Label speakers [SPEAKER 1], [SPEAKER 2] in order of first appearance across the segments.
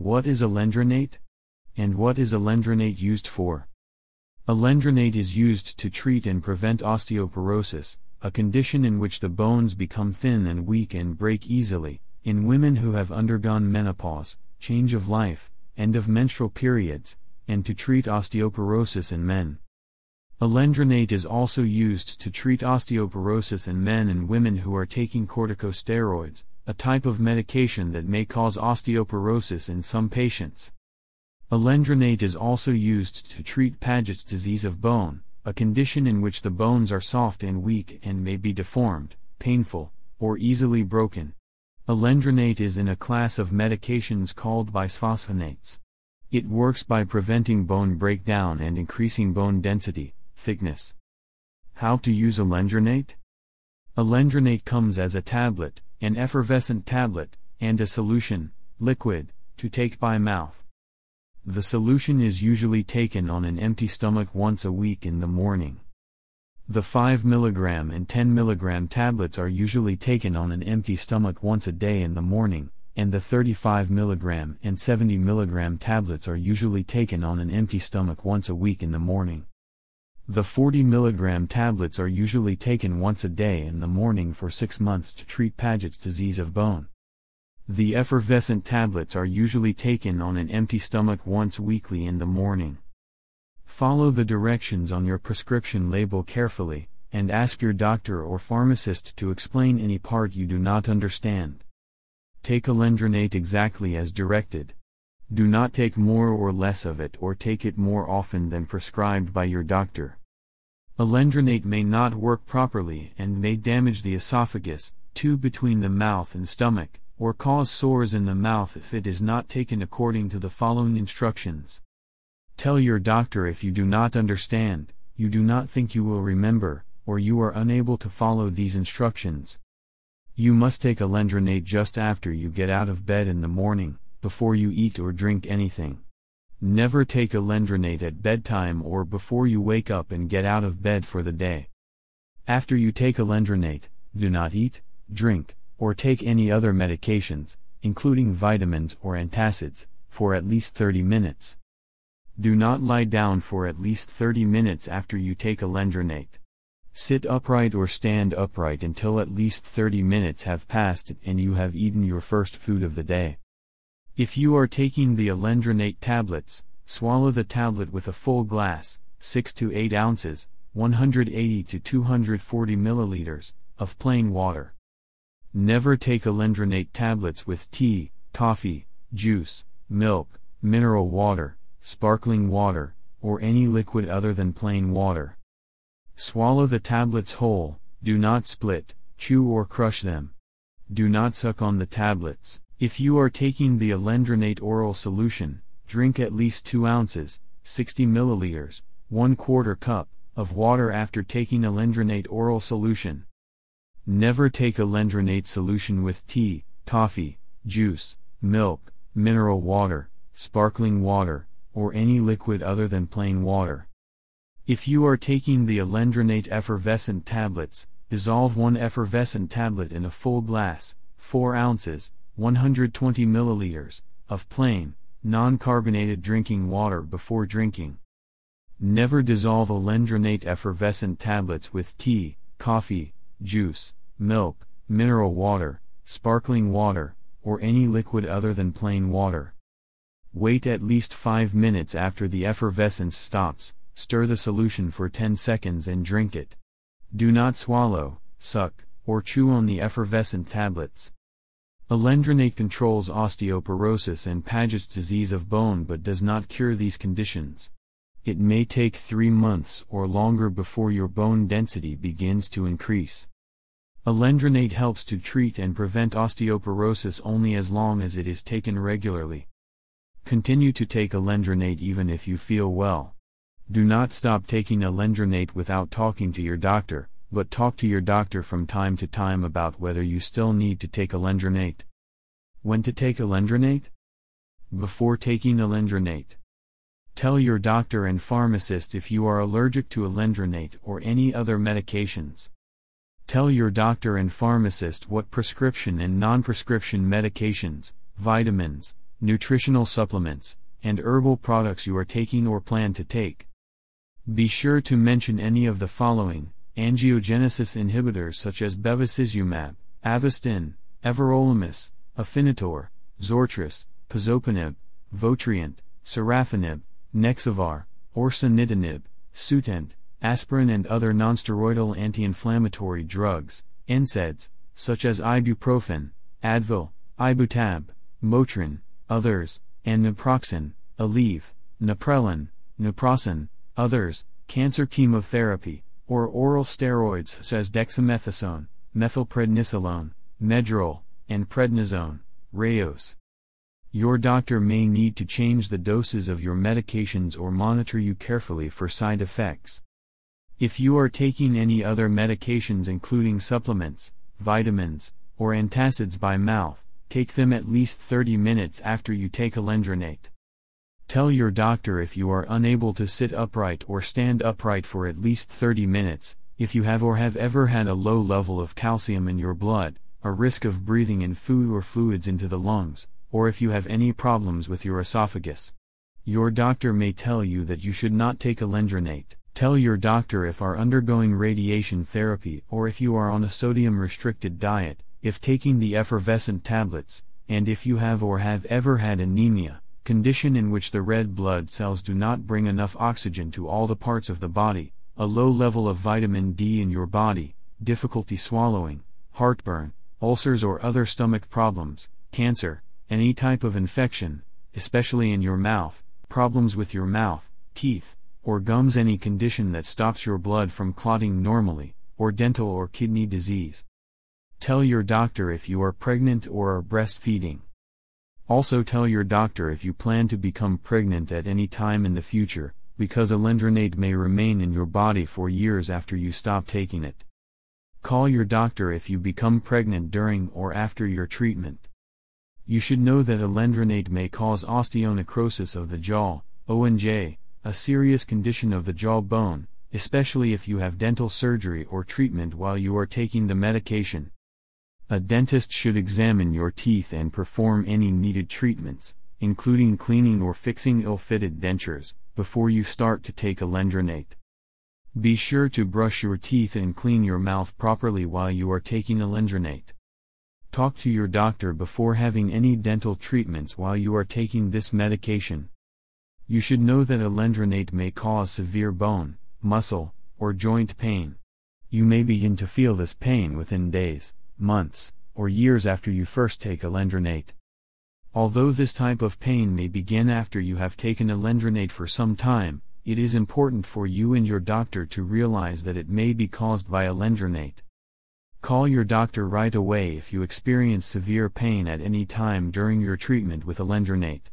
[SPEAKER 1] What is alendronate? And what is alendronate used for? Alendronate is used to treat and prevent osteoporosis, a condition in which the bones become thin and weak and break easily, in women who have undergone menopause, change of life, end of menstrual periods, and to treat osteoporosis in men. Alendronate is also used to treat osteoporosis in men and women who are taking corticosteroids, a type of medication that may cause osteoporosis in some patients. Alendronate is also used to treat Paget's disease of bone, a condition in which the bones are soft and weak and may be deformed, painful, or easily broken. Alendronate is in a class of medications called bisphosphonates. It works by preventing bone breakdown and increasing bone density, thickness. How to use alendronate? Alendronate comes as a tablet, an effervescent tablet, and a solution, liquid, to take by mouth. The solution is usually taken on an empty stomach once a week in the morning. The 5 mg and 10 mg tablets are usually taken on an empty stomach once a day in the morning, and the 35 mg and 70 mg tablets are usually taken on an empty stomach once a week in the morning. The 40 mg tablets are usually taken once a day in the morning for 6 months to treat Paget's disease of bone. The effervescent tablets are usually taken on an empty stomach once weekly in the morning. Follow the directions on your prescription label carefully, and ask your doctor or pharmacist to explain any part you do not understand. Take alendronate exactly as directed. Do not take more or less of it or take it more often than prescribed by your doctor. Alendronate may not work properly and may damage the esophagus, tube between the mouth and stomach, or cause sores in the mouth if it is not taken according to the following instructions. Tell your doctor if you do not understand, you do not think you will remember, or you are unable to follow these instructions. You must take alendronate just after you get out of bed in the morning, before you eat or drink anything. Never take a alendronate at bedtime or before you wake up and get out of bed for the day. After you take a alendronate, do not eat, drink, or take any other medications, including vitamins or antacids, for at least 30 minutes. Do not lie down for at least 30 minutes after you take a alendronate. Sit upright or stand upright until at least 30 minutes have passed and you have eaten your first food of the day. If you are taking the alendronate tablets, swallow the tablet with a full glass, 6 to 8 ounces, 180 to 240 milliliters, of plain water. Never take alendronate tablets with tea, coffee, juice, milk, mineral water, sparkling water, or any liquid other than plain water. Swallow the tablets whole, do not split, chew or crush them. Do not suck on the tablets. If you are taking the alendronate oral solution, drink at least 2 ounces, 60 milliliters, 1 quarter cup, of water after taking alendronate oral solution. Never take alendronate solution with tea, coffee, juice, milk, mineral water, sparkling water, or any liquid other than plain water. If you are taking the alendronate effervescent tablets, dissolve one effervescent tablet in a full glass, 4 ounces, 120 milliliters, of plain, non-carbonated drinking water before drinking. Never dissolve alendronate effervescent tablets with tea, coffee, juice, milk, mineral water, sparkling water, or any liquid other than plain water. Wait at least 5 minutes after the effervescence stops, stir the solution for 10 seconds and drink it. Do not swallow, suck, or chew on the effervescent tablets. Alendronate controls osteoporosis and Paget's disease of bone but does not cure these conditions. It may take three months or longer before your bone density begins to increase. Alendronate helps to treat and prevent osteoporosis only as long as it is taken regularly. Continue to take alendronate even if you feel well. Do not stop taking alendronate without talking to your doctor, but talk to your doctor from time to time about whether you still need to take alendronate. When to take alendronate? Before taking alendronate. Tell your doctor and pharmacist if you are allergic to alendronate or any other medications. Tell your doctor and pharmacist what prescription and non prescription medications, vitamins, nutritional supplements, and herbal products you are taking or plan to take. Be sure to mention any of the following angiogenesis inhibitors such as bevacizumab, Avastin, everolimus, Afinitor, Zortress, Pazopanib, Votrient, Sorafenib, Nexavar, or sunitinib, Sutent, aspirin and other nonsteroidal anti-inflammatory drugs, NSAIDs, such as ibuprofen, Advil, Ibutab, Motrin, others, and naproxen, Aleve, Naprelan, naproxen, others, cancer chemotherapy, or oral steroids such as dexamethasone, methylprednisolone, Medrol, and prednisone, Rayos. Your doctor may need to change the doses of your medications or monitor you carefully for side effects. If you are taking any other medications including supplements, vitamins, or antacids by mouth, take them at least 30 minutes after you take alendronate. Tell your doctor if you are unable to sit upright or stand upright for at least 30 minutes, if you have or have ever had a low level of calcium in your blood, a risk of breathing in food or fluids into the lungs, or if you have any problems with your esophagus. Your doctor may tell you that you should not take alendronate. Tell your doctor if are undergoing radiation therapy or if you are on a sodium restricted diet, if taking the effervescent tablets, and if you have or have ever had anemia, condition in which the red blood cells do not bring enough oxygen to all the parts of the body, a low level of vitamin D in your body, difficulty swallowing, heartburn, ulcers or other stomach problems, cancer, any type of infection, especially in your mouth, problems with your mouth, teeth, or gums, any condition that stops your blood from clotting normally, or dental or kidney disease. Tell your doctor if you are pregnant or are breastfeeding. Also tell your doctor if you plan to become pregnant at any time in the future, because alendronate may remain in your body for years after you stop taking it. Call your doctor if you become pregnant during or after your treatment. You should know that alendronate may cause osteonecrosis of the jaw, ONJ, a serious condition of the jaw bone, especially if you have dental surgery or treatment while you are taking the medication. A dentist should examine your teeth and perform any needed treatments, including cleaning or fixing ill-fitted dentures, before you start to take alendronate. Be sure to brush your teeth and clean your mouth properly while you are taking alendronate. Talk to your doctor before having any dental treatments while you are taking this medication. You should know that alendronate may cause severe bone, muscle, or joint pain. You may begin to feel this pain within days, months, or years after you first take alendronate. Although this type of pain may begin after you have taken alendronate for some time, it is important for you and your doctor to realize that it may be caused by alendronate. Call your doctor right away if you experience severe pain at any time during your treatment with alendronate.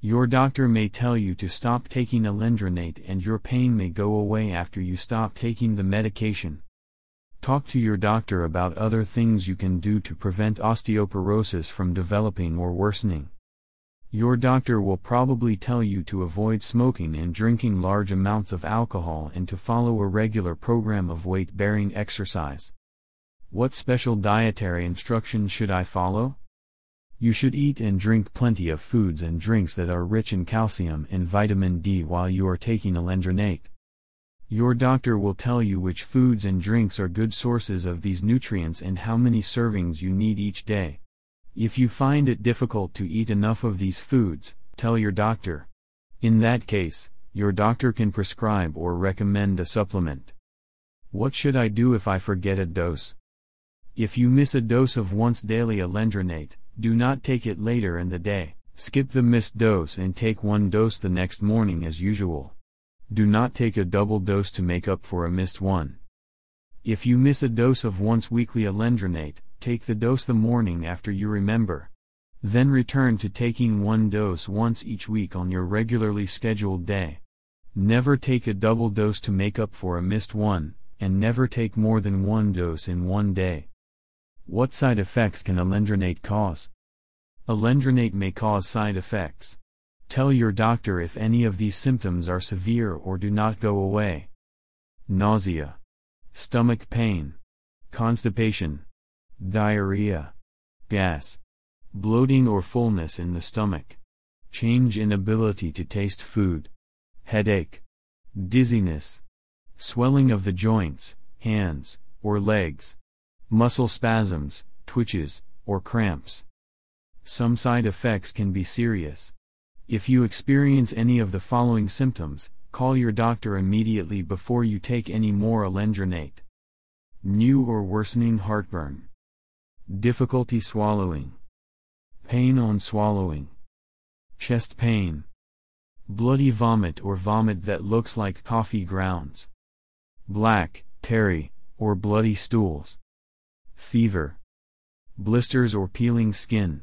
[SPEAKER 1] Your doctor may tell you to stop taking alendronate and your pain may go away after you stop taking the medication. Talk to your doctor about other things you can do to prevent osteoporosis from developing or worsening. Your doctor will probably tell you to avoid smoking and drinking large amounts of alcohol and to follow a regular program of weight bearing exercise. What special dietary instructions should I follow? You should eat and drink plenty of foods and drinks that are rich in calcium and vitamin D while you are taking alendronate. Your doctor will tell you which foods and drinks are good sources of these nutrients and how many servings you need each day. If you find it difficult to eat enough of these foods, tell your doctor. In that case, your doctor can prescribe or recommend a supplement. What should I do if I forget a dose? If you miss a dose of once daily alendronate, do not take it later in the day. Skip the missed dose and take one dose the next morning as usual. Do not take a double dose to make up for a missed one. If you miss a dose of once weekly alendronate, take the dose the morning after you remember. Then return to taking one dose once each week on your regularly scheduled day. Never take a double dose to make up for a missed one, and never take more than one dose in one day. What side effects can alendronate cause? Alendronate may cause side effects. Tell your doctor if any of these symptoms are severe or do not go away. Nausea, stomach pain, constipation, diarrhea, gas, bloating or fullness in the stomach, change in ability to taste food, headache, dizziness, swelling of the joints, hands, or legs, muscle spasms, twitches, or cramps. Some side effects can be serious. If you experience any of the following symptoms, call your doctor immediately before you take any more alendronate. New or worsening heartburn. Difficulty swallowing. Pain on swallowing. Chest pain. Bloody vomit or vomit that looks like coffee grounds. Black, tarry, or bloody stools. Fever. Blisters or peeling skin.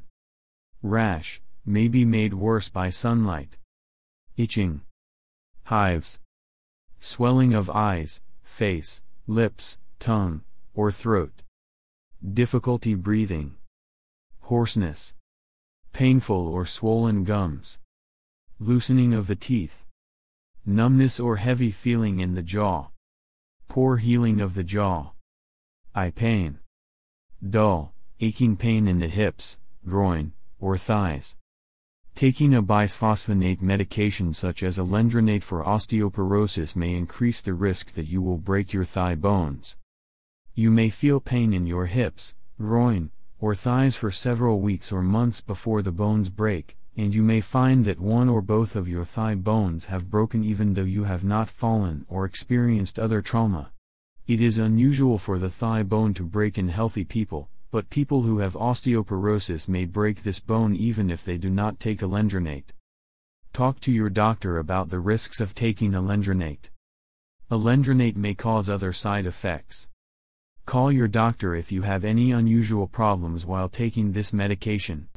[SPEAKER 1] Rash, may be made worse by sunlight. Itching. Hives. Swelling of eyes, face, lips, tongue, or throat. Difficulty breathing. Hoarseness. Painful or swollen gums. Loosening of the teeth. Numbness or heavy feeling in the jaw. Poor healing of the jaw. Eye pain. Dull, aching pain in the hips, groin, or thighs. Taking a bisphosphonate medication such as alendronate for osteoporosis may increase the risk that you will break your thigh bones. You may feel pain in your hips, groin, or thighs for several weeks or months before the bones break, and you may find that one or both of your thigh bones have broken even though you have not fallen or experienced other trauma. It is unusual for the thigh bone to break in healthy people, but people who have osteoporosis may break this bone even if they do not take alendronate. Talk to your doctor about the risks of taking alendronate. Alendronate may cause other side effects. Call your doctor if you have any unusual problems while taking this medication.